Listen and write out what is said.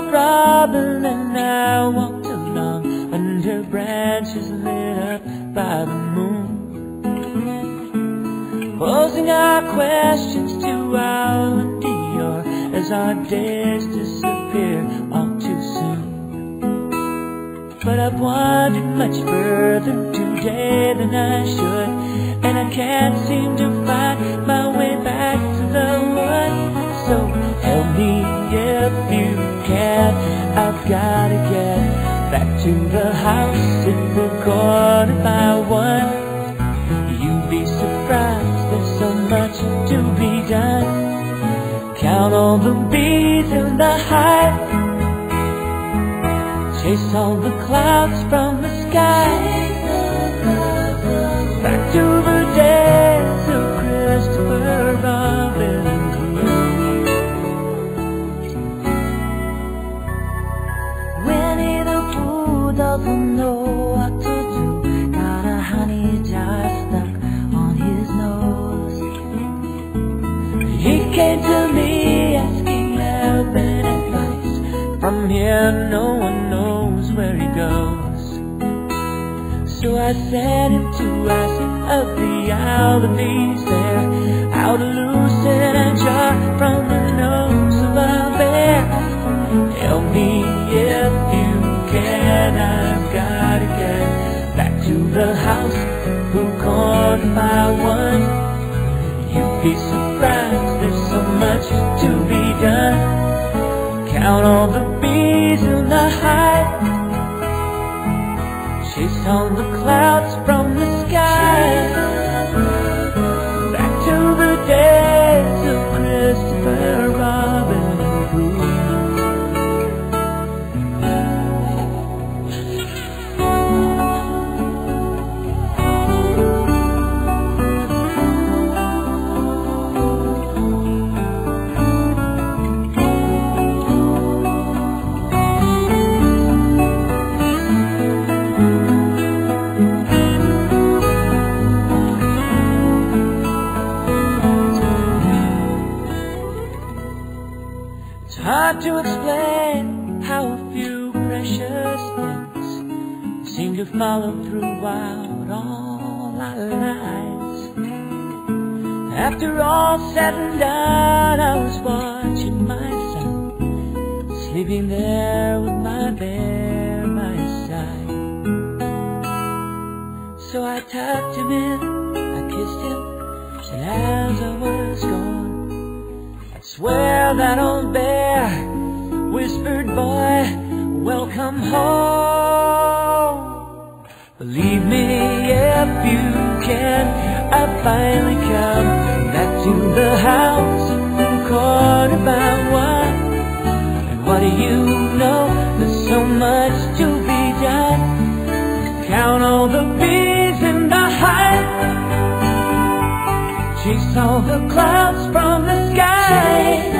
robin and I walked along under branches lit up by the moon. Posing our questions to our Dior as our days disappear all too soon. But I've wandered much further today than I should and I can't Gotta get back to the house in the corner by one. You'd be surprised, there's so much to be done. Count all the bees in the hive. Chase all the clouds from the sky. Doesn't know what to do. Got a honey jar stuck on his nose. He came to me asking help and advice. From here, no one knows where he goes. So I sent him to ask of the owl there. How to loosen the house. Pooh Corner by one? You'd be surprised, there's so much to be done. Count all the bees in the hive. Chase all the clouds from It's hard to explain how a few precious things seem to follow throughout all our lives. After all said and done, I was watching my son sleeping there with my bear by his side. So I tucked him in, I kissed him, and as I was gone. I swear that old bear welcome home. Believe me if you can, I finally come back to the house the corner by one. And what do you know? There's so much to be done. Count all the bees in the hive. Chase all the clouds from the sky.